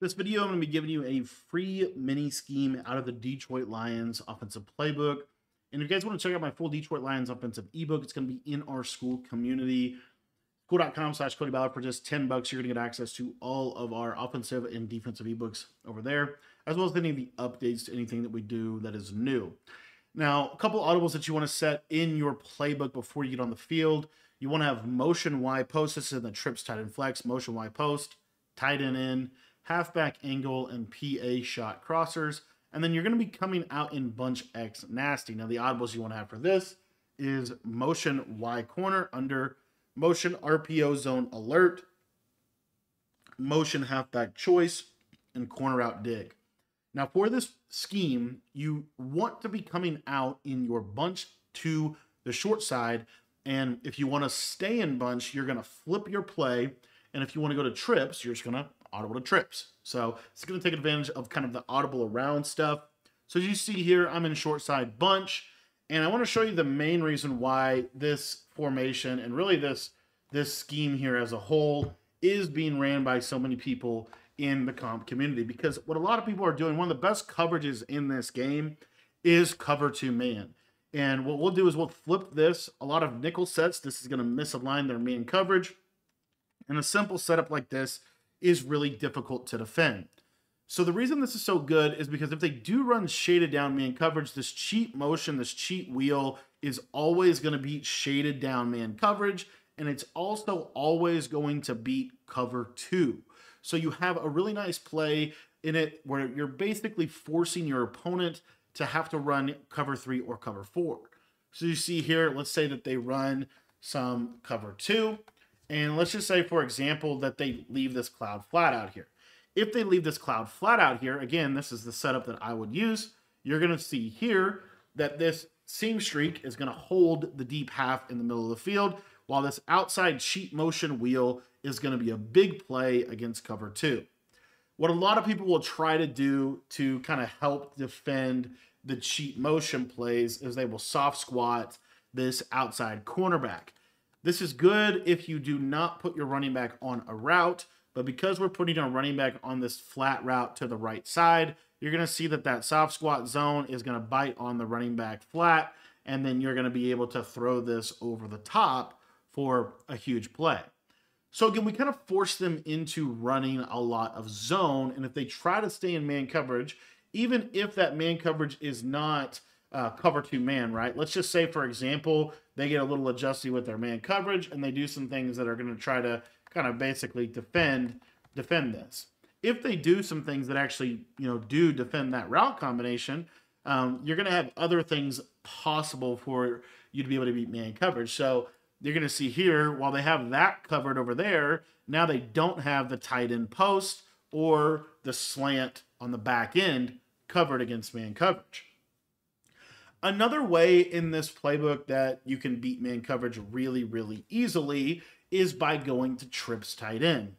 This video, I'm going to be giving you a free mini scheme out of the Detroit Lions offensive playbook. And if you guys want to check out my full Detroit Lions offensive ebook, it's going to be in our Skool community. Skool.com slash Cody Ballard for just 10 bucks. You're going to get access to all of our offensive and defensive ebooks over there, as well as any of the updates to anything that we do that is new. Now, a couple audibles that you want to set in your playbook before you get on the field. You want to have motion Y post. This is in the trips tight end flex, motion Y post, tight end in halfback angle, and PA shot crossers. And then you're going to be coming out in bunch X nasty. Now, the audibles you want to have for this is motion Y corner under motion RPO zone alert, motion halfback choice, and corner out dig. Now, for this scheme, you want to be coming out in your bunch to the short side. And if you want to stay in bunch, you're going to flip your play. And if you want to go to trips, you're just going to audible to trips. So it's going to take advantage of kind of the audible around stuff. So as you see here, I'm in short side bunch. And I want to show you the main reason why this formation and really this this scheme here as a whole is being ran by so many people in the comp community. Because what a lot of people are doing, one of the best coverages in this game is cover two man. And what we'll do is we'll flip this. A lot of nickel sets, this is going to misalign their man coverage. And a simple setup like this is really difficult to defend. So the reason this is so good is because if they do run shaded down man coverage, this cheat motion, this cheat wheel is always going to beat shaded down man coverage, and it's also always going to beat cover two. So you have a really nice play in it where you're basically forcing your opponent to have to run cover three or cover four. So you see here, let's say that they run some cover two. And let's just say, for example, that they leave this cloud flat out here. If they leave this cloud flat out here, again, this is the setup that I would use. You're going to see here that this seam streak is going to hold the deep half in the middle of the field, while this outside cheat motion wheel is going to be a big play against cover two. What a lot of people will try to do to kind of help defend the cheat motion plays is they will soft squat this outside cornerback. This is good if you do not put your running back on a route, but because we're putting our running back on this flat route to the right side, you're going to see that that soft squat zone is going to bite on the running back flat, and then you're going to be able to throw this over the top for a huge play. So again, we kind of force them into running a lot of zone, and if they try to stay in man coverage, even if that man coverage is not uh, cover two man, right? Let's just say, for example, they get a little adjusted with their man coverage and they do some things that are going to try to kind of basically defend defend this. If they do some things that actually, you know, do defend that route combination, um, you're going to have other things possible for you to be able to beat man coverage. So you're going to see here, while they have that covered over there, now they don't have the tight end post or the slant on the back end covered against man coverage. Another way in this playbook that you can beat man coverage really, really easily is by going to trips tight end.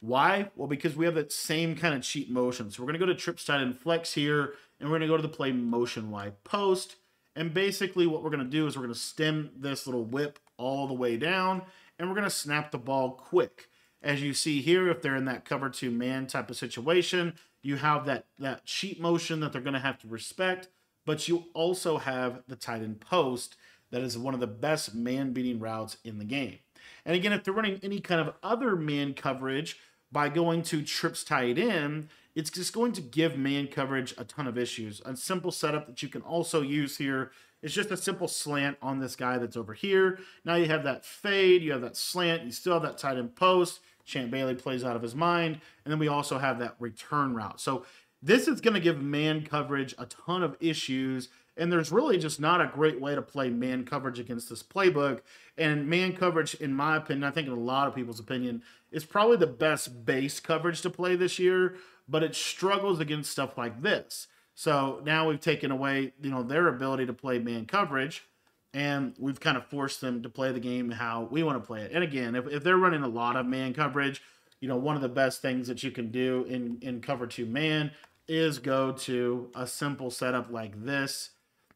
Why? Well, because we have that same kind of cheat motion. So we're going to go to trips tight end flex here, and we're going to go to the play motion Y post. And basically what we're going to do is we're going to stem this little whip all the way down, and we're going to snap the ball quick. As you see here, if they're in that cover two man type of situation, you have that, that cheat motion that they're going to have to respect but you also have the tight end post that is one of the best man beating routes in the game. And again, if they're running any kind of other man coverage by going to trips tight end, it's just going to give man coverage a ton of issues. A simple setup that you can also use here is just a simple slant on this guy that's over here. Now you have that fade, you have that slant, you still have that tight end post. Champ Bailey plays out of his mind. And then we also have that return route. So this is going to give man coverage a ton of issues, and there's really just not a great way to play man coverage against this playbook. And man coverage, in my opinion, I think in a lot of people's opinion, is probably the best base coverage to play this year, but it struggles against stuff like this. So now we've taken away, you know, their ability to play man coverage, and we've kind of forced them to play the game how we want to play it. And again, if, if they're running a lot of man coverage, you know, one of the best things that you can do in in cover two man is go to a simple setup like this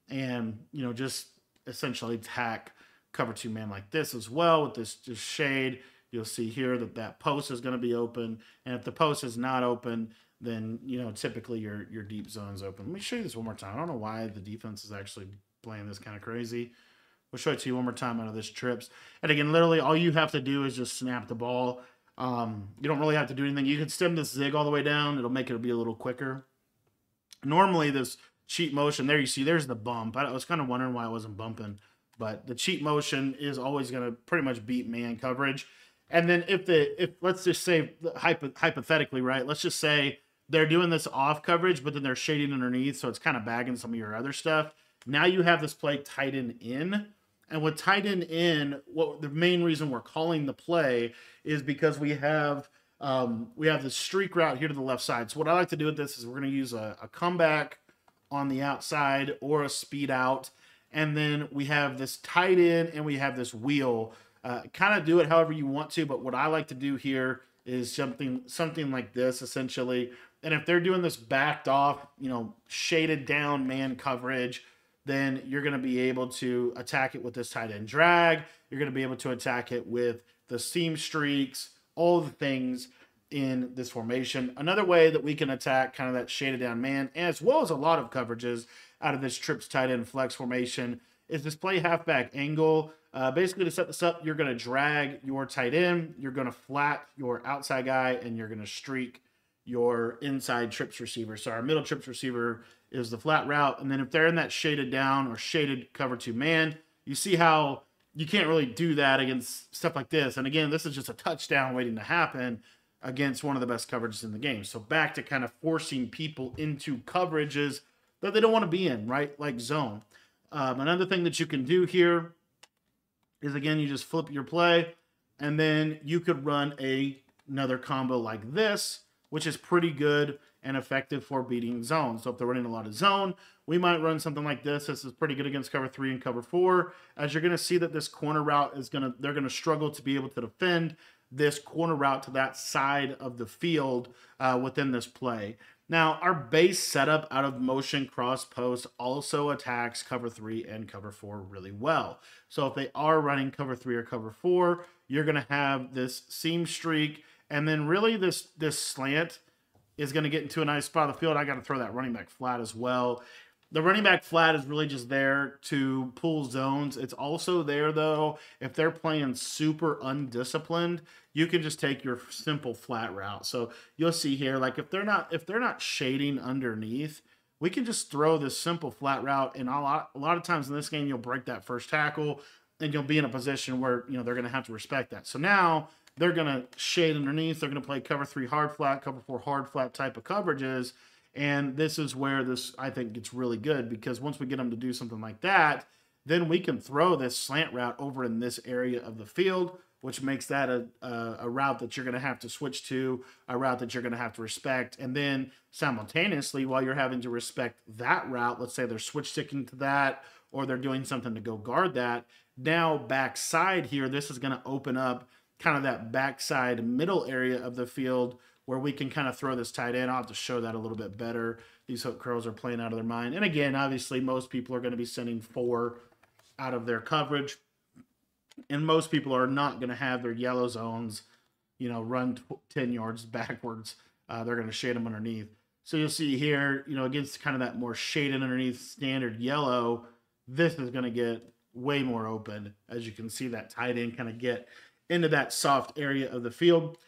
and, you know, just essentially tack cover two man like this as well with this just shade, you'll see here that that post is going to be open. And if the post is not open, then you know typically your your deep zone is open. Let me show you this one more time. I don't know why the defense is actually playing this kind of crazy. We'll show it to you one more time out of this trips. And again, literally all you have to do is just snap the ball. Um, you don't really have to do anything. You can stem this zig all the way down. It'll make it be a little quicker. Normally this cheat motion, there you see, there's the bump. I was kind of wondering why I wasn't bumping. But the cheat motion is always going to pretty much beat man coverage. And then if the if let's just say hypo, hypothetically, right? Let's just say they're doing this off coverage, but then they're shading underneath, so it's kind of bagging some of your other stuff. Now you have this play tight end in. And with tight end in, what the main reason we're calling the play is because we have um, we have the streak route here to the left side. So what I like to do with this is we're going to use a, a comeback on the outside or a speed out, and then we have this tight end and we have this wheel. Uh, kind of do it however you want to, but what I like to do here is something something like this essentially. And if they're doing this backed off, you know, shaded down man coverage, then you're going to be able to attack it with this tight end drag. You're going to be able to attack it with the seam streaks, all the things in this formation. Another way that we can attack kind of that shaded down man, as well as a lot of coverages out of this trips tight end flex formation, is this play halfback angle. Uh, basically, to set this up, you're going to drag your tight end, you're going to flat your outside guy, and you're going to streak your inside trips receiver. So our middle trips receiver is the flat route. And then if they're in that shaded down or shaded cover two man, you see how you can't really do that against stuff like this. And again, this is just a touchdown waiting to happen against one of the best coverages in the game. So back to kind of forcing people into coverages that they don't want to be in, right? Like zone. Um, another thing that you can do here is again, you just flip your play and then you could run a another combo like this, which is pretty good and effective for beating zone. So if they're running a lot of zone, we might run something like this. This is pretty good against cover three and cover four. As you're going to see that this corner route is going to, they're going to struggle to be able to defend this corner route to that side of the field uh, within this play. Now, our base setup out of motion cross post also attacks cover three and cover four really well. So if they are running cover three or cover four, you're going to have this seam streak and then really this this slant is going to get into a nice spot of the field. I got to throw that running back flat as well. The running back flat is really just there to pull zones. It's also there though if they're playing super undisciplined, you can just take your simple flat route. So you'll see here like if they're not if they're not shading underneath, we can just throw this simple flat route and a lot a lot of times in this game you'll break that first tackle and you'll be in a position where, you know, they're going to have to respect that. So now they're going to shade underneath. They're going to play cover three hard flat, cover four hard flat type of coverages. And this is where this, I think, gets really good because once we get them to do something like that, then we can throw this slant route over in this area of the field, which makes that a, a, a route that you're going to have to switch to, a route that you're going to have to respect. And then simultaneously, while you're having to respect that route, let's say they're switch sticking to that or they're doing something to go guard that, now backside here, this is going to open up kind of that backside middle area of the field where we can kind of throw this tight end. I'll have to show that a little bit better. These hook curls are playing out of their mind. And again, obviously, most people are going to be sending four out of their coverage. And most people are not going to have their yellow zones, you know, run 10 yards backwards. Uh, they're going to shade them underneath. So you'll see here, you know, against kind of that more shaded underneath standard yellow, this is going to get way more open. As you can see, that tight end kind of get into that soft area of the field.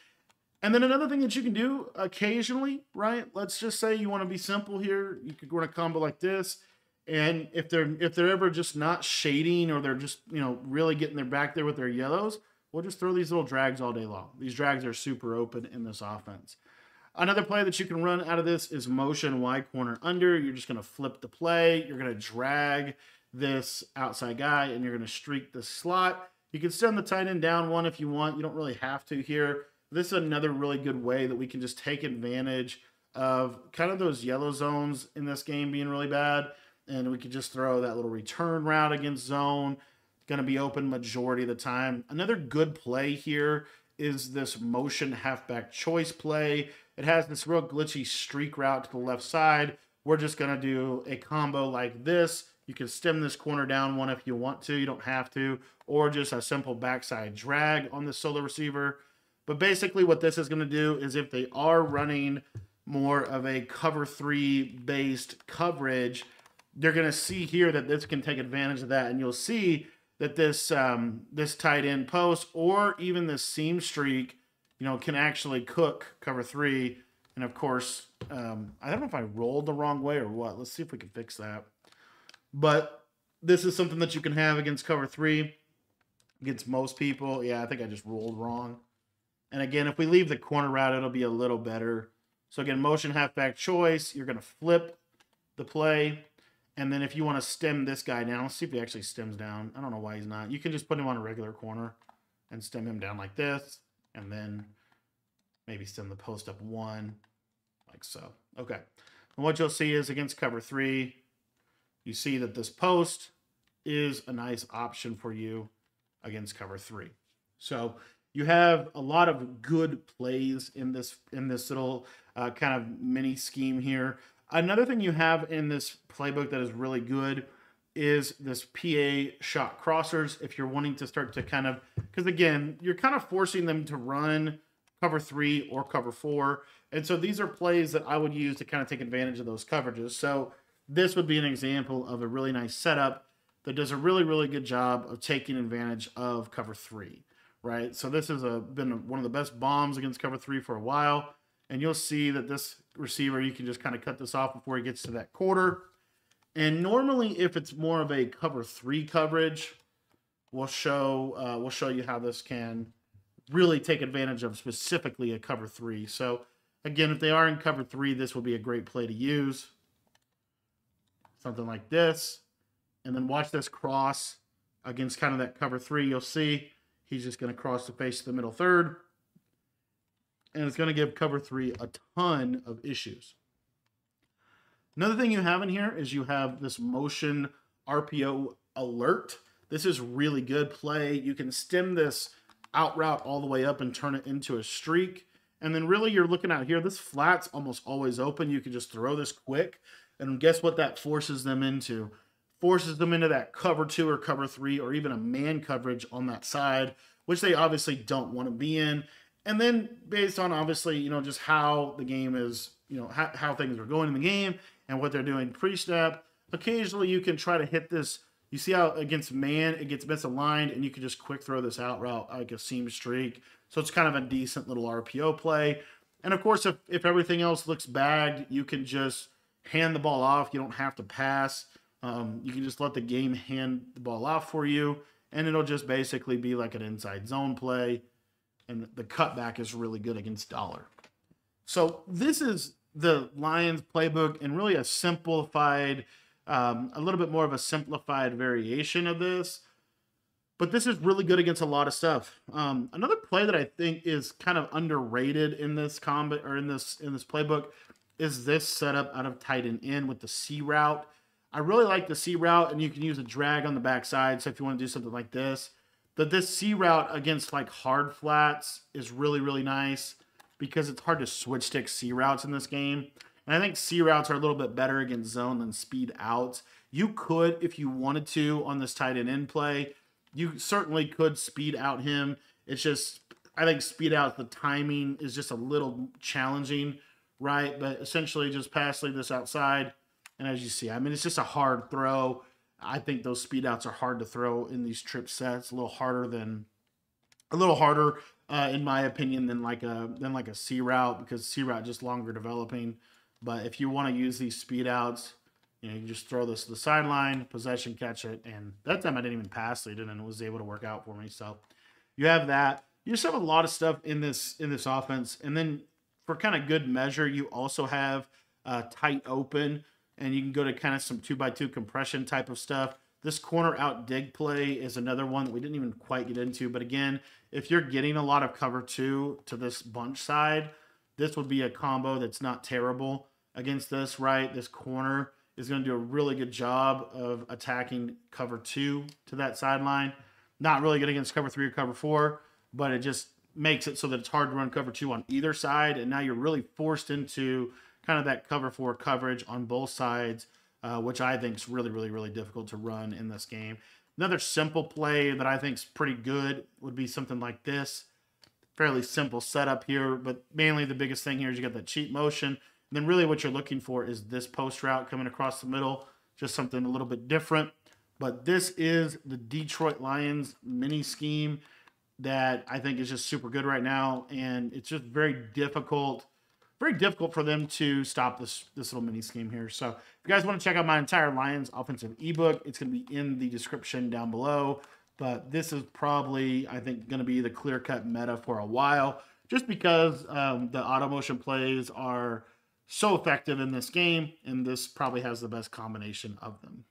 And then another thing that you can do occasionally, right? Let's just say you want to be simple here. You could run a combo like this. And if they're if they're ever just not shading or they're just, you know, really getting their back there with their yellows, we'll just throw these little drags all day long. These drags are super open in this offense. Another play that you can run out of this is motion Y corner under. You're just going to flip the play. You're going to drag this outside guy and you're going to streak the slot you can send the tight end down one if you want. You don't really have to here. This is another really good way that we can just take advantage of kind of those yellow zones in this game being really bad. And we could just throw that little return route against zone. It's Going to be open majority of the time. Another good play here is this motion halfback choice play. It has this real glitchy streak route to the left side. We're just going to do a combo like this You can stem this corner down one if you want to. You don't have to. Or just a simple backside drag on the solo receiver. But basically what this is going to do is if they are running more of a cover three based coverage, they're going to see here that this can take advantage of that. And you'll see that this um, this tight end post or even this seam streak, you know, can actually cook cover three. And of course, um, I don't know if I rolled the wrong way or what. Let's see if we can fix that. But this is something that you can have against cover three, against most people. Yeah, I think I just rolled wrong. And again, if we leave the corner route, it'll be a little better. So again, motion halfback choice. You're going to flip the play. And then if you want to stem this guy down, let's see if he actually stems down. I don't know why he's not. You can just put him on a regular corner and stem him down like this. And then maybe stem the post up one, like so. Okay. And what you'll see is against cover three, you see that this post is a nice option for you against cover three. So you have a lot of good plays in this in this little uh, kind of mini scheme here. Another thing you have in this playbook that is really good is this PA shot crossers. If you're wanting to start to kind of, because again, you're kind of forcing them to run cover three or cover four. And so these are plays that I would use to kind of take advantage of those coverages. So this would be an example of a really nice setup that does a really, really good job of taking advantage of cover three, right? So this has a, been one of the best bombs against cover three for a while. And you'll see that this receiver, you can just kind of cut this off before he gets to that quarter. And normally, if it's more of a cover three coverage, we'll show uh, we'll show you how this can really take advantage of specifically a cover three. So again, if they are in cover three, this will be a great play to use something like this. And then watch this cross against kind of that cover three. You'll see he's just going to cross the face of the middle third. And it's going to give cover three a ton of issues. Another thing you have in here is you have this motion RPO alert. This is really good play. You can stem this out route all the way up and turn it into a streak. And then really you're looking out here, this flat's almost always open. You can just throw this quick and guess what that forces them into? Forces them into that cover two or cover three or even a man coverage on that side, which they obviously don't want to be in. And then based on obviously, you know, just how the game is, you know, how, how things are going in the game and what they're doing pre-snap, occasionally you can try to hit this. You see how against man it gets misaligned and you can just quick throw this out route like a seam streak. So it's kind of a decent little RPO play. And of course, if, if everything else looks bagged, you can just hand the ball off. You don't have to pass. Um, you can just let the game hand the ball off for you, and it'll just basically be like an inside zone play. And the cutback is really good against dollar. So this is the Lions playbook and really a simplified, um, a little bit more of a simplified variation of this. But this is really good against a lot of stuff. Um, another play that I think is kind of underrated in this combat or in this in this playbook is this setup out of tight end in with the C route. I really like the C route, and you can use a drag on the backside. So if you want to do something like this, that this C route against like hard flats is really, really nice because it's hard to switch stick C routes in this game. And I think C routes are a little bit better against zone than speed outs. You could, if you wanted to, on this tight end in play, you certainly could speed out him. It's just, I think speed out, the timing is just a little challenging right? But essentially just pass leave this outside. And as you see, I mean, it's just a hard throw. I think those speed outs are hard to throw in these trip sets, a little harder than a little harder, uh, in my opinion, than like a than like a C route because C route just longer developing. But if you want to use these speed outs, you know, you just throw this to the sideline, possession, catch it, and that time I didn't even pass lead it and it was able to work out for me. So you have that. You just have a lot of stuff in this in this offense, and then for kind of good measure, you also have uh, tight open, and you can go to kind of some two by two compression type of stuff. This corner out dig play is another one that we didn't even quite get into. But again, if you're getting a lot of cover two to this bunch side, this would be a combo that's not terrible against this, right? This corner is going to do a really good job of attacking cover two to that sideline. Not really good against cover three or cover four, but it just makes it so that it's hard to run cover two on either side. And now you're really forced into kind of that cover four coverage on both sides uh, which I think is really, really, really difficult to run in this game. Another simple play that I think is pretty good would be something like this. Fairly simple setup here, but mainly the biggest thing here is you got that cheat motion. And then really what you're looking for is this post route coming across the middle, just something a little bit different. But this is the Detroit Lions mini scheme that I think is just super good right now. And it's just very difficult – very difficult for them to stop this this little mini scheme here. So if you guys want to check out my entire Lions offensive ebook, it's going to be in the description down below. But this is probably, I think, going to be the clear cut meta for a while, just because um, the auto motion plays are so effective in this game, and this probably has the best combination of them.